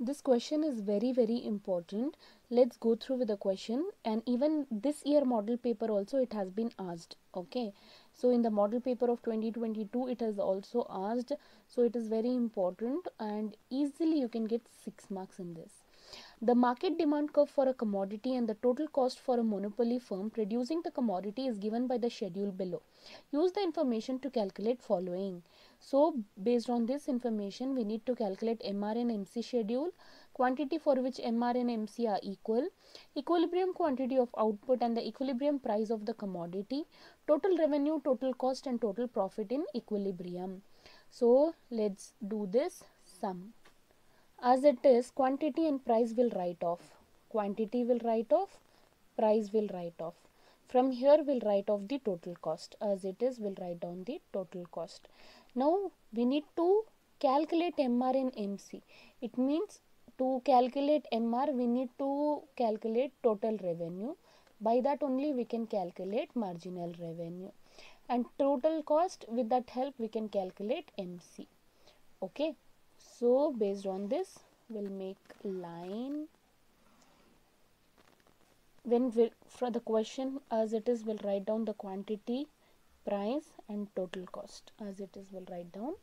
this question is very very important. Let's go through with the question. And even this year model paper also it has been asked okay? So in the model paper of 2022 it has also asked. So it is very important and easily you can get 6 marks in this. The market demand curve for a commodity and the total cost for a monopoly firm producing the commodity is given by the schedule below. Use the information to calculate following. So, based on this information, we need to calculate MR and MC schedule, quantity for which MR and MC are equal, equilibrium quantity of output and the equilibrium price of the commodity, total revenue, total cost and total profit in equilibrium. So, let's do this sum. As it is quantity and price will write off. Quantity will write off price will write off. From here we'll write off the total cost. As it is we'll write down the total cost now we need to calculate mr and mc it means to calculate mr we need to calculate total revenue. By that only we can calculate marginal revenue. And total cost with that help we can calculate mc okay? So based on this we'll make line. When we for the question as it is we'll write down the quantity price and total cost as it is we'll write down.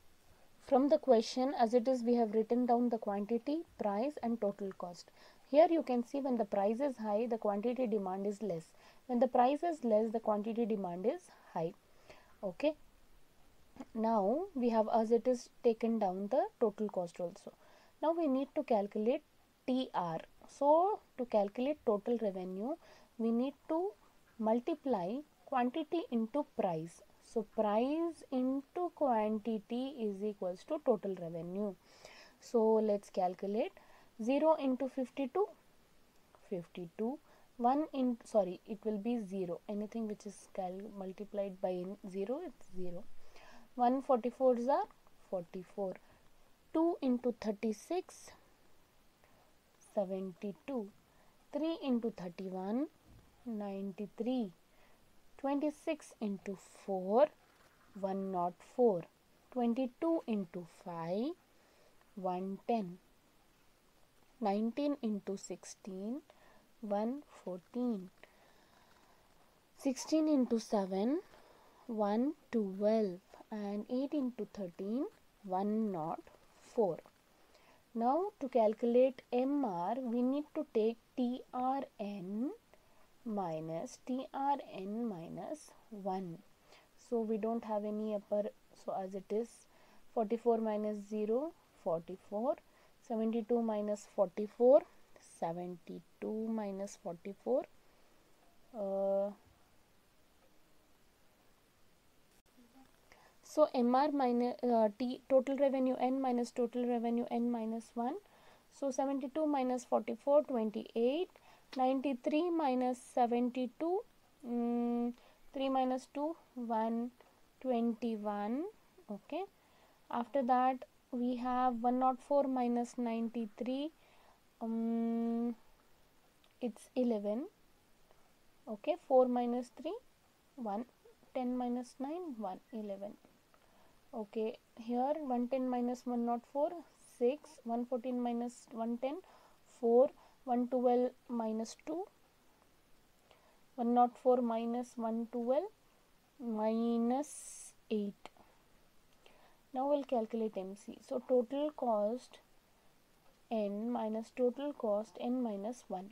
From the question as it is we have written down the quantity price and total cost. Here you can see when the price is high the quantity demand is less. When the price is less the quantity demand is high. Okay? Now we have as it is taken down the total cost also. Now we need to calculate tr so to calculate total revenue we need to multiply quantity into price. So price into quantity is equals to total revenue. So let's calculate. 0 into 52 52 1 in sorry it will be 0 anything which is multiplied by 0 it's 0 144s are 44 2 into 36 72 3 into 31 93 26 into 4 104 22 into 5 110 19 into 16 114 16 into 7 112 and 8 into 13 104 now to calculate mr we need to take trn minus trn minus 1 so we don't have any upper. So as it is 44 minus 0 44 72 minus 44 72 minus 44 uh, So MR minus uh, T total revenue N minus total revenue N minus 1. So 72 minus 44 28 93 minus 72 um, 3 minus 2 121 okay. After that we have 104 minus 93 um, it's 11 okay. 4 minus 3 1 10 minus 9 1 11 okay. Here 110 minus 104 6 114 minus 110 4 112 minus 2 104 minus 112 minus 8 now we'll calculate MC so total cost n minus total cost n minus 1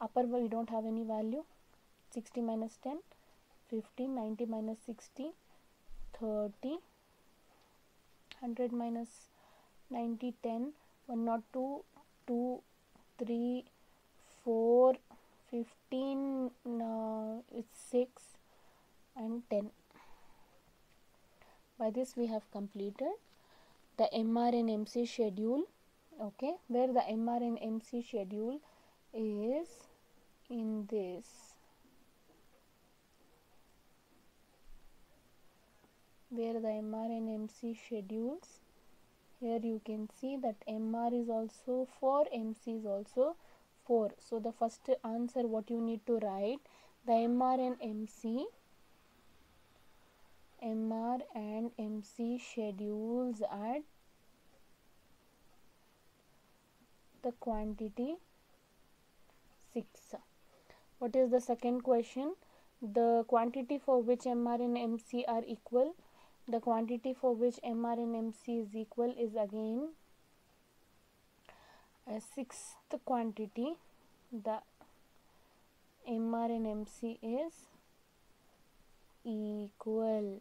upper we don't have any value. 60 minus 10 15 90 minus 60 30 100 minus 90 10 1 not 2 2 3 4 15 uh, it's 6 and 10 by this we have completed the MR and MC schedule okay? Where the MR and MC schedule is in this. Where the MR and MC schedules here you can see that MR is also 4 MC is also 4 so the first answer what you need to write the MR and MC MR and MC schedules at the quantity 6 what is the second question? The quantity for which mr and mc are equal the quantity for which mr and mc is equal is again a sixth quantity. The mr and mc is equal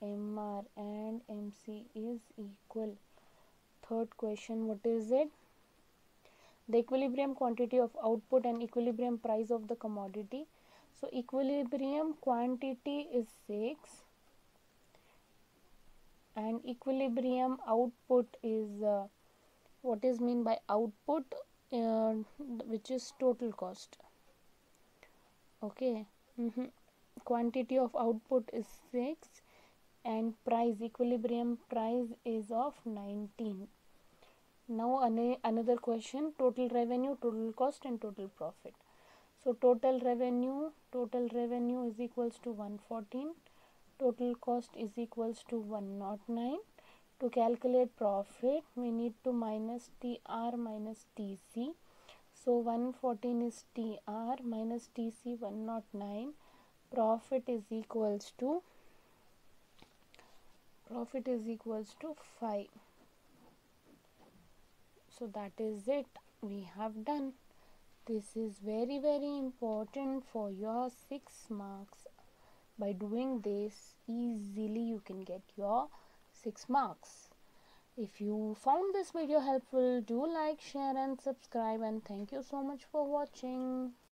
mr and mc is equal. Third question what is it? The equilibrium quantity of output and equilibrium price of the commodity. So equilibrium quantity is 6 and equilibrium output is uh, what is mean by output uh, which is total cost. Okay mm -hmm. quantity of output is 6 and price equilibrium price is of 19 now another question total revenue total cost and total profit. So total revenue total revenue is equals to 114 total cost is equals to 109 to calculate profit we need to minus tr minus tc so 114 is tr minus tc 109 profit is equals to profit is equals to 5 so that is it. We have done. This is very very important for your 6 marks by doing this easily you can get your 6 marks. If you found this video helpful do like share and subscribe and thank you so much for watching